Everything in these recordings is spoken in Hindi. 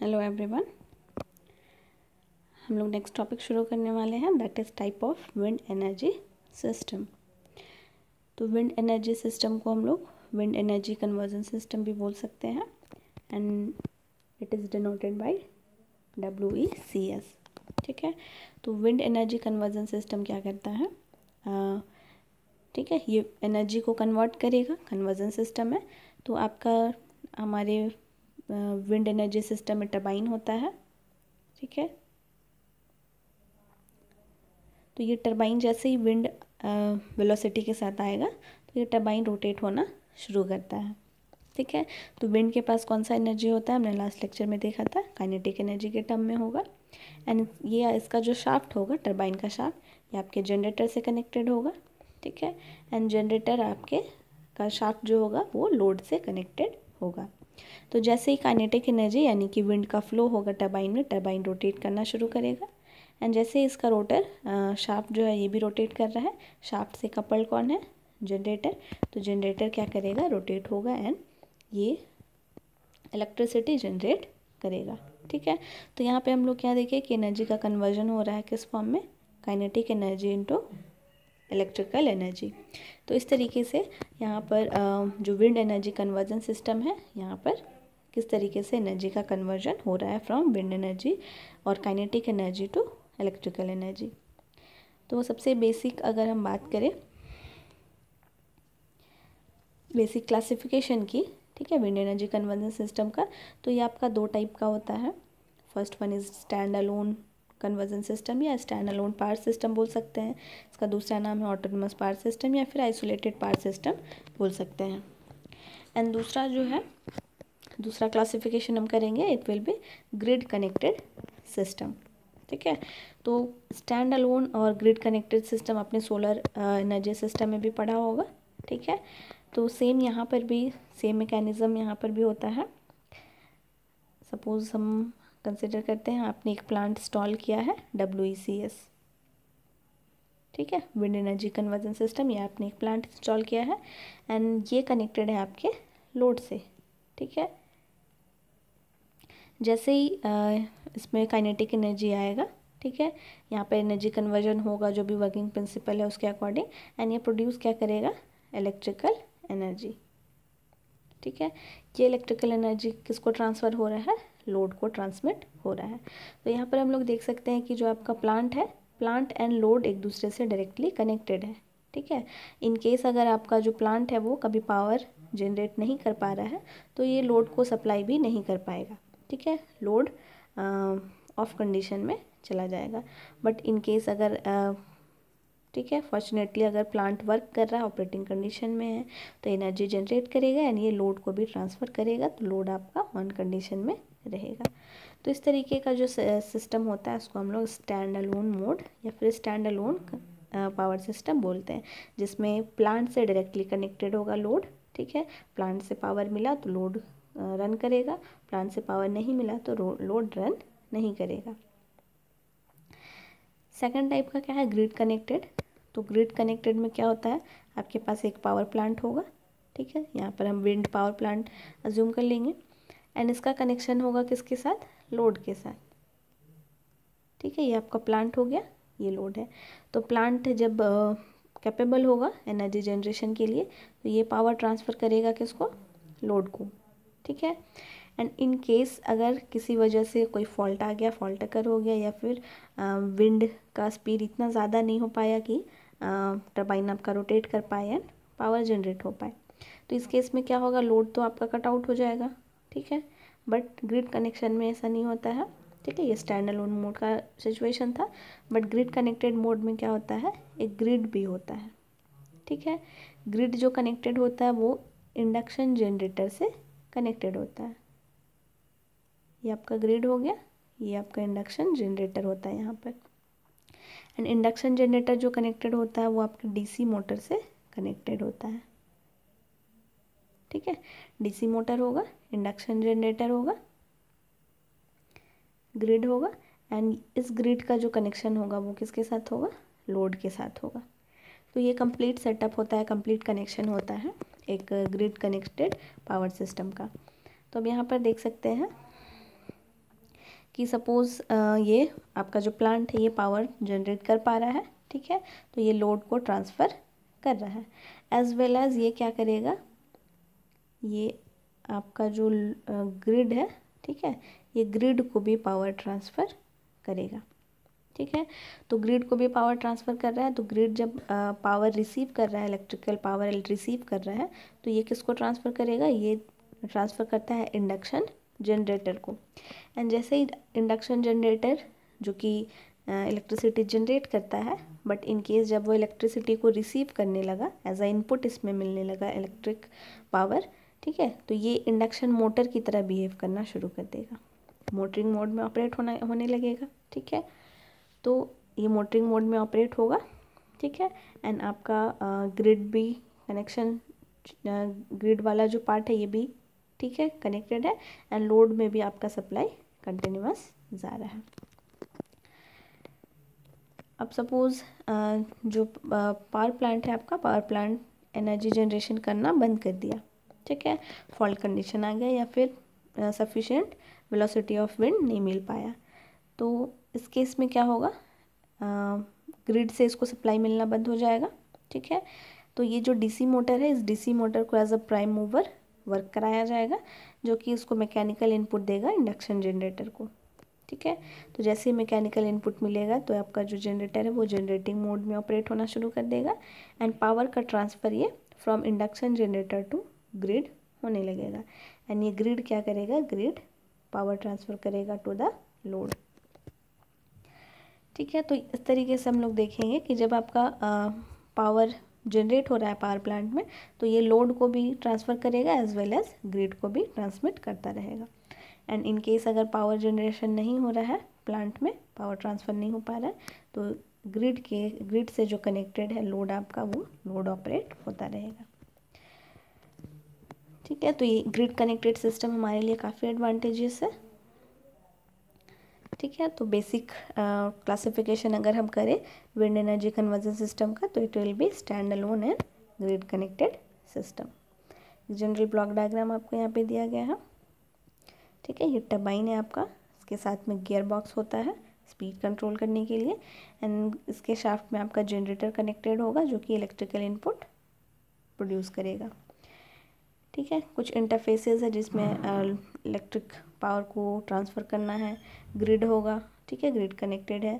हेलो एवरीवन हम लोग नेक्स्ट टॉपिक शुरू करने वाले हैं. That is type of wind energy system तो विंड एनर्जी सिस्टम को हम लोग विंड एनर्जी कन्वर्जन सिस्टम भी बोल सकते हैं. And it is denoted by W E C S ठीक है? तो विंड एनर्जी कन्वर्जन सिस्टम क्या करता है? ठीक है? ये एनर्जी को कन्वर्ट करेगा. कन्वर्जन सिस्टम है. तो आपका, हमारे विंड एनर्जी सिस्टम में टर्बाइन होता है, ठीक है? तो ये टर्बाइन जैसे ही विंड वेलोसिटी के साथ आएगा तो ये टर्बाइन रोटेट होना शुरू करता है, ठीक है? तो विंड के पास कौन सा एनर्जी होता है? हमने लास्ट लेक्चर में देखा था, काइनेटिक एनर्जी के टर्म में होगा। एंड ये इसका जो शाफ्ट होगा, टर्बाइन का शाफ्ट, ये आपके जनरेटर से कनेक्टेड होगा, ठीक है? एंड जनरेटर आपके का शाफ्ट जो होगा, वो लोड से कनेक्टेड होगा। तो जैसे ही काइनेटिक एनर्जी यानी कि विंड का फ्लो होगा टर्बाइन में टर्बाइन रोटेट करना शुरू करेगा। एंड जैसे इसका रोटर शाफ्ट जो है ये भी रोटेट कर रहा है शाफ्ट से कपल कौन है? जनरेटर तो जनरेटर क्या करेगा? रोटेट होगा एंड ये इलेक्ट्रिसिटी जनरेट करेगा। ठीक है? तो यहाँ पे हम लोग क्या देखें कि एनर्जी का कन्वर्जन हो रहा है किस फॉर्म में? Kinetic energy into electrical energy तो इस तरीके से यहाँ पर जो विंड एनर्जी कन्वर्जन सिस्टम है, यहाँ पर किस तरीके से एनर्जी का कन्वर्जन हो रहा है फ्रॉम विंड एनर्जी और kinetic energy to electrical energy तो सबसे बेसिक अगर हम बात करें बेसिक क्लासिफिकेशन की, ठीक है विंड एनर्जी कन्वर्जन सिस्टम का तो ये आपका दो टाइप का होता है. First one is stand alone conversion system या स्टैंड अलोन पावर सिस्टम बोल सकते हैं। इसका दूसरा नाम है ऑटोनमस पावर सिस्टम या फिर आइसोलेटेड पावर सिस्टम बोल सकते हैं। एंड दूसरा जो है, दूसरा क्लासिफिकेशन हम करेंगे it will be grid connected system ठीक है? तो स्टैंड अलोन और ग्रिड कनेक्टेड सिस्टम अपने सोलर एनर्जी सिस्टम में भी पढ़ा होगा। ठीक है? तो सेम यहाँ पर भी सेम मैकेनिज़्म यहाँ पर भी होता है। सपोज़ हम कंसिडर करते हैं। आपने एक प्लांट इंस्टॉल किया है डब्ल्यू ई सी एस ठीक है? विंड एनर्जी कन्वर्जन सिस्टम ये आपने एक प्लांट इंस्टॉल किया है। एंड ये कनेक्टेड है आपके लोड से। ठीक है? जैसे ही इसमें काइनेटिक एनर्जी आएगा, ठीक है? यहाँ पर एनर्जी कन्वर्जन होगा, जो भी वर्किंग प्रिंसिपल है उसके अकॉर्डिंग एंड ये प्रोड्यूस क्या करेगा? इलेक्ट्रिकल एनर्जी ठीक है? ये इलेक्ट्रिकल एनर्जी किसको ट्रांसफ़र हो रहा है? लोड को ट्रांसमिट हो रहा है। तो यहाँ पर हम लोग देख सकते हैं कि जो आपका प्लांट है प्लांट एंड लोड एक दूसरे से डायरेक्टली कनेक्टेड है, ठीक है? इन केस अगर आपका जो प्लांट है वो कभी पावर जनरेट नहीं कर पा रहा है तो ये लोड को सप्लाई भी नहीं कर पाएगा, ठीक है? लोड ऑफ़ कंडीशन में चला जाएगा। बट इन केस अगर ठीक है? फॉर्चुनेटली अगर प्लांट वर्क कर रहा है ऑपरेटिंग कंडीशन में है तो एनर्जी जनरेट करेगा यानी ये लोड को भी ट्रांसफ़र करेगा तो लोड आपका ऑन कंडीशन में रहेगा। तो इस तरीके का जो सिस्टम होता है, उसको हम लोग स्टैंड अलोन मोड या फिर स्टैंड अलोन पावर सिस्टम बोलते हैं, जिसमें प्लांट से डायरेक्टली कनेक्टेड होगा लोड ठीक है? प्लांट से पावर मिला तो लोड रन करेगा। प्लांट से पावर नहीं मिला तो लोड रन नहीं करेगा। सेकंड टाइप का क्या है? ग्रिड कनेक्टेड तो ग्रिड कनेक्टेड में क्या होता है? आपके पास एक पावर प्लांट होगा, ठीक है? यहाँ पर हम विंड पावर प्लांट अज्यूम कर लेंगे। एंड इसका कनेक्शन होगा किसके साथ? लोड के साथ। ठीक है, ये आपका प्लांट हो गया, ये लोड है। तो प्लांट जब कैपेबल होगा एनर्जी जनरेशन के लिए तो ये पावर ट्रांसफ़र करेगा किसको? लोड को। ठीक है? एंड इन केस अगर किसी वजह से कोई फॉल्ट आ गया फॉल्ट अकर हो गया, या फिर विंड का स्पीड इतना ज़्यादा नहीं हो पाया कि टर्बाइन आपका रोटेट कर पाए एंड पावर जनरेट हो पाए। तो इस केस में क्या होगा? लोड तो आपका कट आउट हो जाएगा। ठीक है? बट ग्रिड कनेक्शन में ऐसा नहीं होता है। ठीक है, ये स्टैंड अलोन मोड का सिचुएशन था। बट ग्रिड कनेक्टेड मोड में क्या होता है? एक ग्रिड भी होता है। ठीक है? ग्रिड जो कनेक्टेड होता है, वो इंडक्शन जनरेटर से कनेक्टेड होता है। ये आपका ग्रिड हो गया। ये आपका इंडक्शन जनरेटर होता है यहाँ पर। एंड इंडक्शन जनरेटर जो कनेक्टेड होता है, वो आपके डीसी मोटर से कनेक्टेड होता है। ठीक है? डीसी मोटर होगा, इंडक्शन जनरेटर होगा ग्रिड होगा एंड इस ग्रिड का जो कनेक्शन होगा वो किसके साथ होगा? लोड के साथ होगा। तो ये कंप्लीट सेटअप होता है कंप्लीट कनेक्शन होता है, एक ग्रिड कनेक्टेड पावर सिस्टम का। तो अब यहाँ पर देख सकते हैं कि सपोज़ ये आपका जो प्लांट है, ये पावर जनरेट कर पा रहा है, ठीक है? तो ये लोड को ट्रांसफ़र कर रहा है। एज वेल एज़ ये क्या करेगा? ये आपका जो ग्रिड है, ठीक है, ये ग्रिड को भी पावर ट्रांसफ़र करेगा, ठीक है? तो ग्रिड को भी पावर ट्रांसफ़र कर रहा है तो ग्रिड जब पावर रिसीव कर रहा है इलेक्ट्रिकल पावर रिसीव कर रहा है तो ये किसको ट्रांसफ़र करेगा? ये ट्रांसफ़र करता है इंडक्शन जनरेटर को। एंड जैसे ही इंडक्शन जनरेटर जो कि इलेक्ट्रिसिटी जनरेट करता है बट इन केस जब वो इलेक्ट्रिसिटी को रिसीव करने लगा एज अ इनपुट इसमें मिलने लगा इलेक्ट्रिक पावर ठीक है? तो ये इंडक्शन मोटर की तरह बिहेव करना शुरू कर देगा। मोटरिंग मोड में ऑपरेट होना, होने लगेगा, ठीक है? तो ये मोटरिंग मोड में ऑपरेट होगा, ठीक है? एंड आपका ग्रिड भी कनेक्शन ग्रिड वाला जो पार्ट है ये भी, ठीक है? कनेक्टेड है। एंड लोड में भी आपका सप्लाई कंटिन्यूस जा रहा है। अब सपोज़ जो पावर प्लांट है आपका पावर प्लांट एनर्जी जनरेशन करना बंद कर दिया। ठीक है? फॉल्ट कंडीशन आ गया या फिर सफिशेंट वेलोसिटी ऑफ़ विंड नहीं मिल पाया। तो इस केस में क्या होगा? ग्रिड से इसको सप्लाई मिलना बंद हो जाएगा, ठीक है? तो ये जो डीसी मोटर है, इस डीसी मोटर को as a prime mover work कराया जाएगा, जो कि उसको मैकेनिकल इनपुट देगा इंडक्शन जनरेटर को, ठीक है? तो जैसे ही मैकेनिकल इनपुट मिलेगा तो आपका जो जनरेटर है, वो जनरेटिंग मोड में ऑपरेट होना शुरू कर देगा। एंड पावर का ट्रांसफ़र ये from induction generator to grid होने लगेगा। एंड ये ग्रिड क्या करेगा? ग्रिड पावर ट्रांसफ़र करेगा टू द लोड ठीक है तो इस तरीके से हम लोग देखेंगे कि जब आपका पावर जनरेट हो रहा है पावर प्लांट में तो ये लोड को भी ट्रांसफ़र करेगा एज वेल एज ग्रिड को भी ट्रांसमिट करता रहेगा। एंड इन केस अगर पावर जनरेशन नहीं हो रहा है प्लांट में पावर ट्रांसफ़र नहीं हो पा रहा है तो ग्रिड के ग्रिड से जो कनेक्टेड है लोड आपका, वो लोड ऑपरेट होता रहेगा। ठीक है? तो ये ग्रिड कनेक्टेड सिस्टम हमारे लिए काफ़ी एडवांटेजेस है। ठीक है? तो बेसिक क्लासिफिकेशन अगर हम करें विंड एनर्जी कन्वर्जन सिस्टम का तो it will be stand alone and grid connected system general block diagram आपको यहाँ पे दिया गया है। ठीक है? ये टबाइन है आपका। इसके साथ में गियर बॉक्स होता है स्पीड कंट्रोल करने के लिए। एंड इसके शाफ्ट में आपका जनरेटर कनेक्टेड होगा, जो कि इलेक्ट्रिकल इनपुट प्रोड्यूस करेगा। ठीक है? कुछ इंटरफेसेस है जिसमें इलेक्ट्रिक पावर को ट्रांसफ़र करना है ग्रिड होगा ठीक है? ग्रिड कनेक्टेड है।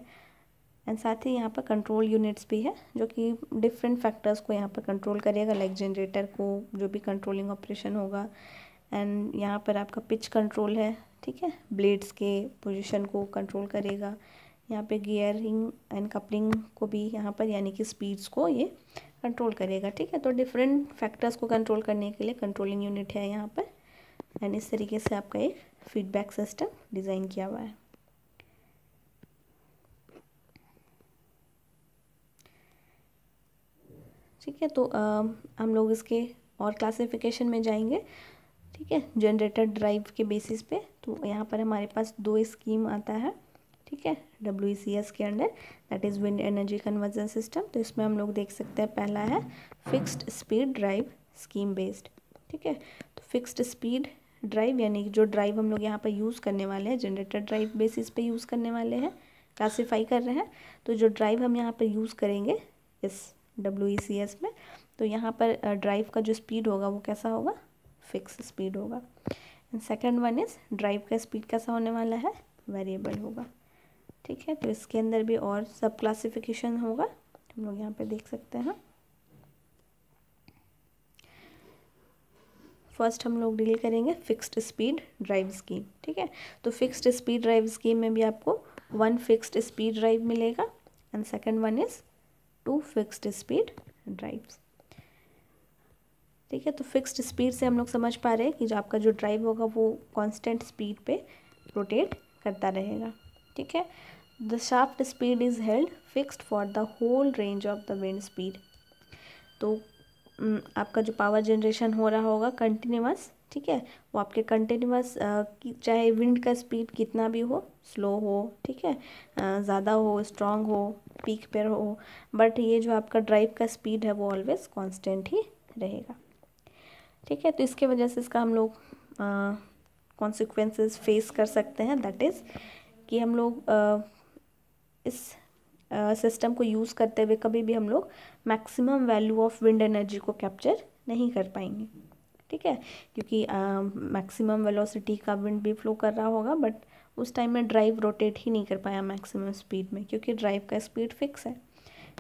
एंड साथ ही यहाँ पर कंट्रोल यूनिट्स भी है जो कि डिफरेंट फैक्टर्स को यहाँ पर कंट्रोल करेगा लाइक जनरेटर को जो भी कंट्रोलिंग ऑपरेशन होगा। एंड यहाँ पर आपका पिच कंट्रोल है ठीक है? ब्लेड्स के पोजीशन को कंट्रोल करेगा। यहाँ पे गियरिंग एंड कपलिंग को भी यहाँ पर यानी कि स्पीड्स को ये कंट्रोल करेगा ठीक है? तो डिफरेंट फैक्टर्स को कंट्रोल करने के लिए कंट्रोलिंग यूनिट है यहाँ पर। एंड इस तरीके से आपका एक फीडबैक सिस्टम डिज़ाइन किया हुआ है। ठीक है तो आ, हम लोग इसके और क्लासिफिकेशन में जाएँगे ठीक है? जनरेटर ड्राइव के बेसिस पे तो यहाँ पर हमारे पास दो स्कीम आता है। ठीक है? डब्ल्यू सी एस के under that is wind energy conversion system तो इसमें हम लोग देख सकते हैं, पहला है fixed speed drive scheme based ठीक है? तो फिक्स्ड स्पीड ड्राइव यानी कि जो ड्राइव हम लोग यहाँ पर यूज़ करने वाले हैं जनरेटर ड्राइव बेसिस पे यूज़ करने वाले हैं क्लासीफाई कर रहे हैं तो जो ड्राइव हम यहाँ पर यूज़ करेंगे इस डब्ल्यूईसीएस में तो यहाँ पर ड्राइव का जो स्पीड होगा वो कैसा होगा? फिक्स स्पीड होगा। And second one is drive का स्पीड कैसा होने वाला है? वेरिएबल होगा। ठीक है तो इसके अंदर भी और सब क्लासिफिकेशन होगा हम लोग यहाँ पे देख सकते हैं। फ़र्स्ट हम लोग डील करेंगे फिक्स्ड स्पीड ड्राइव स्कीम ठीक है? तो फिक्स्ड स्पीड ड्राइव स्कीम में भी आपको वन फिक्स्ड स्पीड ड्राइव मिलेगा and second one is two fixed speed drives ठीक है तो फिक्स्ड स्पीड से हम लोग समझ पा रहे हैं कि जो आपका जो ड्राइव होगा वो कांस्टेंट स्पीड पे रोटेट करता रहेगा। ठीक है? The shaft speed is held fixed for the whole range of the wind speed तो आपका जो पावर जनरेशन हो रहा होगा कंटिन्यूस ठीक है? वो आपके कंटिन्यूस चाहे विंड का स्पीड कितना भी हो स्लो हो, ठीक है? ज़्यादा हो स्ट्रांग हो पीक पर हो बट ये जो आपका ड्राइव का स्पीड है वो ऑलवेज कांस्टेंट ही रहेगा। ठीक है? तो इसके वजह से इसका हम लोग कॉन्सिक्वेंसेस फेस कर सकते हैं दैट इज़ कि हम लोग इस सिस्टम को यूज़ करते हुए कभी भी हम लोग maximum value of wind energy को कैप्चर नहीं कर पाएँगे। ठीक है? क्योंकि मैक्सिमम वेलोसिटी का विंड भी फ्लो कर रहा होगा बट उस टाइम में ड्राइव रोटेट ही नहीं कर पाया मैक्सिमम स्पीड में, क्योंकि ड्राइव का स्पीड फिक्स है।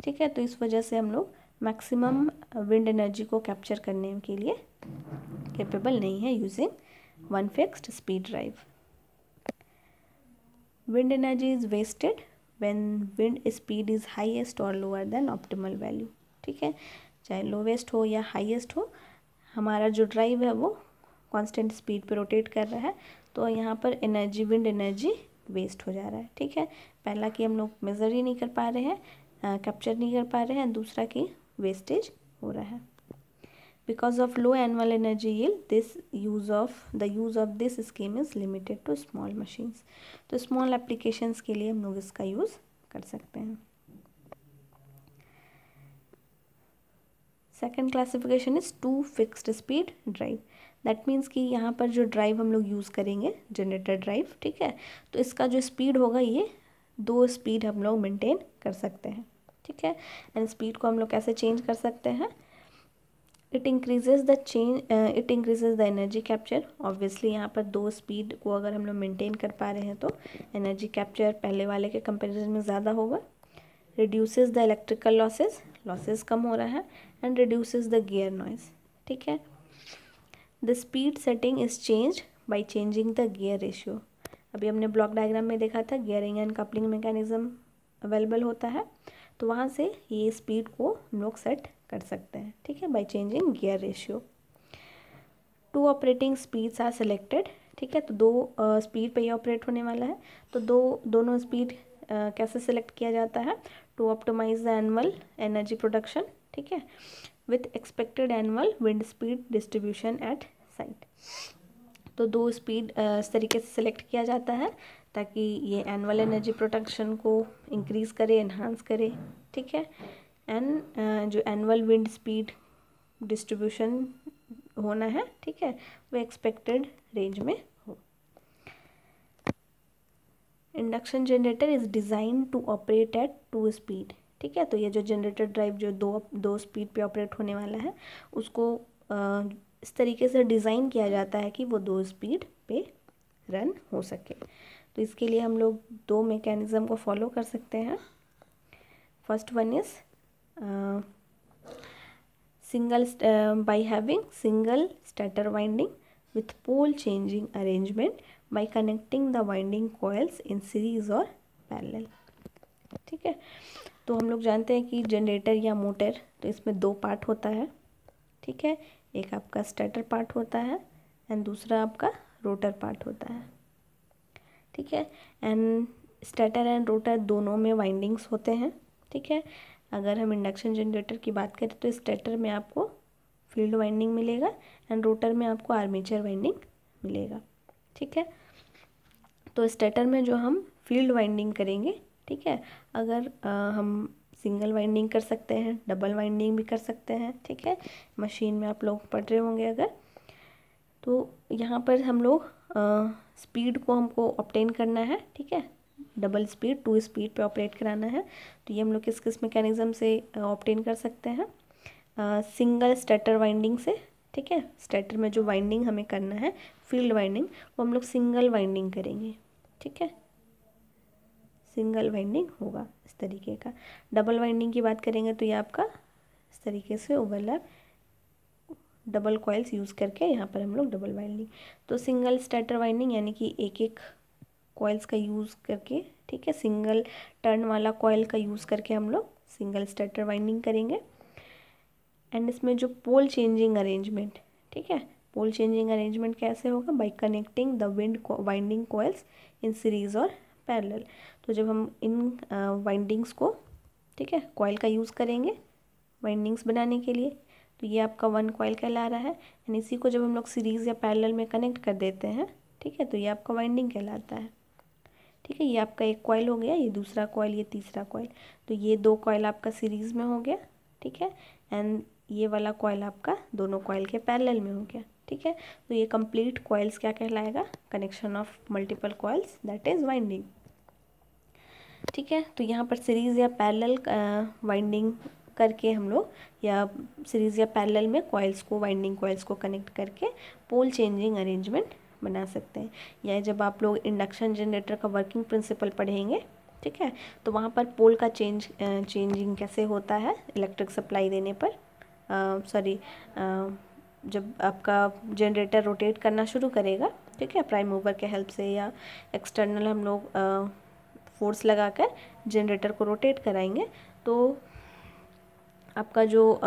ठीक है? तो इस वजह से हम लोग मैक्सिमम विंड एनर्जी को कैप्चर करने के लिए कैपेबल नहीं है using one fixed speed drive wind energy is wasted when wind speed is highest और लोअर देन ऑप्टिमल वैल्यू ठीक है? चाहे लोवेस्ट हो या हाईएस्ट हो, हमारा जो ड्राइव है वो कांस्टेंट स्पीड पे रोटेट कर रहा है तो यहाँ पर एनर्जी विंड एनर्जी वेस्ट हो जा रहा है, ठीक है? पहला कि हम लोग मेज़र ही नहीं कर पा रहे हैं कैप्चर नहीं कर पा रहे हैं, दूसरा कि वेस्टेज हो रहा है। Because of low annual energy yield this use of the use of this scheme is limited to small machines तो स्मॉल एप्लीकेशंस के लिए हम लोग इसका यूज़ कर सकते हैं। Second classification is two fixed speed drive that means कि यहाँ पर जो ड्राइव हम लोग यूज़ करेंगे जनरेटर ड्राइव ठीक है? तो इसका जो स्पीड होगा ये दो स्पीड हम लोग मेंटेन कर सकते हैं, ठीक है? एंड स्पीड को हम लोग कैसे चेंज कर सकते हैं? It increases the change it increases the energy capture obviously यहाँ पर दो स्पीड को अगर हम लोग मेंटेन कर पा रहे हैं तो एनर्जी कैप्चर पहले वाले के कंपेरिजन में ज़्यादा होगा। Reduces the electrical losses losses कम हो रहा है and reduces the gear noise ठीक है? The speed setting is change by changing the gear ratio अभी हमने ब्लॉक डायग्राम में देखा था gearing and coupling mechanism available होता है। तो वहाँ से ये स्पीड को हम लोग सेट कर सकते हैं, ठीक है? By changing gear ratio two operating speeds are selected ठीक है? तो दो स्पीड पे ही ऑपरेट होने वाला है। तो दो, दोनों स्पीड कैसे सेलेक्ट किया जाता है? To optimize the annual energy production ठीक है? With expected annual wind speed distribution at site तो दो स्पीड इस तरीके से सिलेक्ट किया जाता है, ताकि ये एनुअल एनर्जी प्रोडक्शन को इंक्रीज़ करे इन्हांस करे, ठीक है? एंड जो एनुअल विंड स्पीड डिस्ट्रीब्यूशन होना है ठीक है वो एक्सपेक्टेड रेंज में हो। Induction generator is design to operate at two speed ठीक है? तो ये जो जनरेटर ड्राइव जो दो दो स्पीड पे ऑपरेट होने वाला है उसको आ, इस तरीके से डिज़ाइन किया जाता है कि वो दो स्पीड पे रन हो सके। तो इसके लिए हम लोग दो मेकेनिज़्म को फॉलो कर सकते हैं। First one is single uh, by having single stator winding with pole changing arrangement by connecting the winding coils in series or parallel ठीक है तो हम लोग जानते हैं कि जनरेटर या मोटर तो इसमें दो पार्ट होता है ठीक है एक आपका स्टेटर पार्ट होता है एंड दूसरा आपका रोटर पार्ट होता है ठीक है एंड स्टेटर एंड रोटर दोनों में वाइंडिंग्स होते हैं ठीक है अगर हम इंडक्शन जनरेटर की बात करें तो स्टेटर में आपको फ़ील्ड वाइंडिंग मिलेगा एंड रोटर में आपको आर्मेचर वाइंडिंग मिलेगा। ठीक है? तो स्टेटर में जो हम फ़ील्ड वाइंडिंग करेंगे ठीक है? अगर आ, हम सिंगल वाइंडिंग कर सकते हैं डबल वाइंडिंग भी कर सकते हैं ठीक है? मशीन में आप लोग पढ़ रहे होंगे अगर। तो यहाँ पर हम लोग स्पीड को हमको ऑप्टेन करना है ठीक है? डबल स्पीड, टू स्पीड पे ऑपरेट कराना है। तो ये हम लोग किस किस मैकेनिज़्म से ऑप्टेन कर सकते हैं? सिंगल स्टेटर वाइंडिंग से, ठीक है? स्टेटर में जो वाइंडिंग हमें करना है फ़ील्ड वाइंडिंग वो हम लोग सिंगल वाइंडिंग करेंगे, ठीक है? सिंगल वाइंडिंग होगा इस तरीके का। डबल वाइंडिंग की बात करेंगे तो ये आपका इस तरीके से ओवरलैप डबल कॉइल्स यूज़ करके यहाँ पर हम लोग डबल वाइंडिंग तो सिंगल स्टेटर वाइंडिंग यानी कि एक एक कॉइल्स का यूज़ करके, ठीक है? सिंगल टर्न वाला कॉयल का यूज़ करके हम लोग सिंगल स्टेटर वाइंडिंग करेंगे। एंड इसमें जो पोल चेंजिंग अरेंजमेंट ठीक है? पोल चेंजिंग अरेंजमेंट कैसे होगा? By connecting the wind winding coils in series और पैरेलल तो जब हम इन वाइंडिंग्स को, ठीक है? कॉयल का यूज़ करेंगे वाइंडिंग्स बनाने के लिए तो ये आपका वन कॉयल कहला रहा है। एंड इसी को जब हम लोग सीरीज़ या पैरेलल में कनेक्ट कर देते हैं, ठीक है? तो ये आपका वाइंडिंग कहलाता है। ठीक है, ये आपका एक कॉयल हो गया, ये दूसरा कॉयल ये तीसरा कॉयल तो ये दो कॉयल आपका सीरीज़ में हो गया, ठीक है? एंड ये वाला कॉयल आपका दोनों कॉयल के पैरेलल में हो गया, ठीक है? तो ये कंप्लीट कॉयल्स क्या कहलाएगा? Connection of multiple coils that is winding ठीक है? तो यहाँ पर सीरीज़ या पैरेलल वाइंडिंग करके हम लोग, या सीरीज़ या पैरेलल में कॉयल्स को वाइंडिंग कॉयल्स को कनेक्ट करके पोल चेंजिंग अरेंजमेंट बना सकते हैं। या जब आप लोग इंडक्शन जनरेटर का वर्किंग प्रिंसिपल पढ़ेंगे, ठीक है तो वहाँ पर पोल का चेंज चेंजिंग कैसे होता है इलेक्ट्रिक सप्लाई देने पर सॉरी जब आपका जनरेटर रोटेट करना शुरू करेगा, ठीक है प्राइम मूवर के हेल्प से या एक्सटर्नल हम लोग फोर्स लगाकर जनरेटर को रोटेट कराएँगे तो आपका जो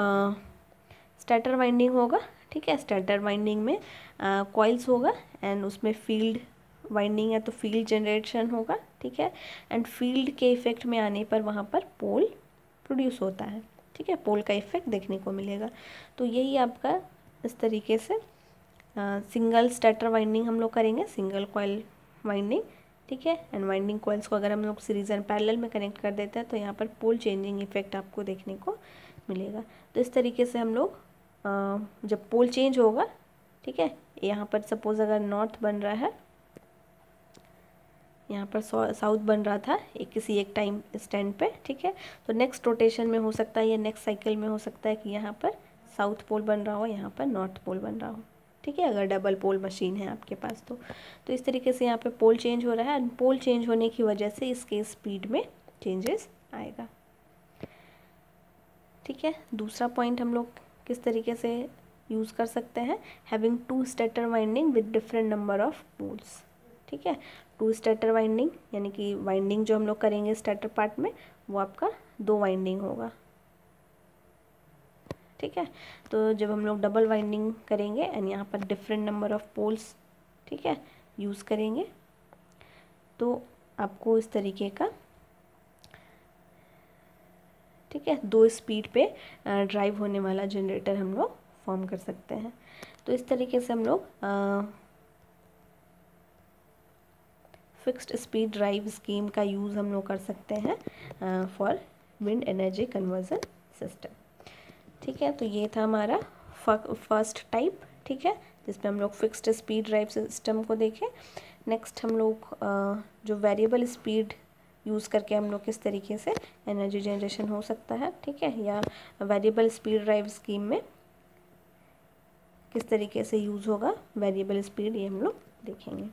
स्टार्टर वाइंडिंग होगा, ठीक है स्टार्टर वाइंडिंग में कॉइल्स होगा एंड उसमें फ़ील्ड वाइंडिंग है तो फ़ील्ड जनरेशन होगा, ठीक है? एंड फ़ील्ड के इफ़ेक्ट में आने पर वहाँ पर पोल प्रोड्यूस होता है, ठीक है? पोल का इफ़ेक्ट देखने को मिलेगा। तो यही आपका इस तरीके से सिंगल स्टेटर वाइंडिंग हम लोग करेंगे सिंगल कॉयल वाइंडिंग ठीक है? एंड वाइंडिंग कॉइल्स को अगर हम लोग सीरीज़ एंड पैरेलल में कनेक्ट कर देते हैं तो यहाँ पर पोल चेंजिंग इफ़ेक्ट आपको देखने को मिलेगा। तो इस तरीके से हम लोग जब पोल चेंज होगा ठीक है? यहाँ पर सपोज़ अगर नॉर्थ बन रहा है, यहाँ पर साउथ बन रहा था, एक किसी एक टाइम स्टैंड पे, ठीक है? तो नेक्स्ट रोटेशन में हो सकता है या नेक्स्ट साइकिल में हो सकता है कि यहाँ पर साउथ पोल बन रहा हो, यहाँ पर नॉर्थ पोल बन रहा हो, ठीक है? अगर डबल पोल मशीन है आपके पास तो। तो इस तरीके से यहाँ पे पोल चेंज हो रहा है पोल चेंज होने की वजह से इसके स्पीड में चेंजेस आएगा। ठीक है? दूसरा पॉइंट हम लोग किस तरीके से यूज़ कर सकते हैं having two stator winding with different number of poles ठीक है? टू स्टेटर वाइंडिंग यानी कि वाइंडिंग जो हम लोग करेंगे स्टेटर पार्ट में, वो आपका दो वाइंडिंग होगा। ठीक है? तो जब हम लोग डबल वाइंडिंग करेंगे एंड यहाँ पर डिफरेंट नंबर ऑफ़ पोल्स ठीक है? यूज़ करेंगे तो आपको इस तरीके का, ठीक है? दो स्पीड पे ड्राइव होने वाला जनरेटर हम लोग फॉर्म कर सकते हैं। तो इस तरीके से हम लोग फिक्स्ड स्पीड ड्राइव स्कीम का यूज़ हम लोग कर सकते हैं for wind energy conversion system ठीक है तो ये था हमारा फ़र्स्ट टाइप ठीक है? जिसमें हम लोग फिक्स्ड स्पीड ड्राइव सिस्टम को देखें। नेक्स्ट हम लोग जो वेरिएबल स्पीड यूज़ करके हम लोग किस तरीके से एनर्जी जनरेशन हो सकता है, ठीक है? या वेरिएबल स्पीड ड्राइव स्कीम में किस तरीके से यूज़ होगा वेरिएबल स्पीड ये हम लोग देखेंगे।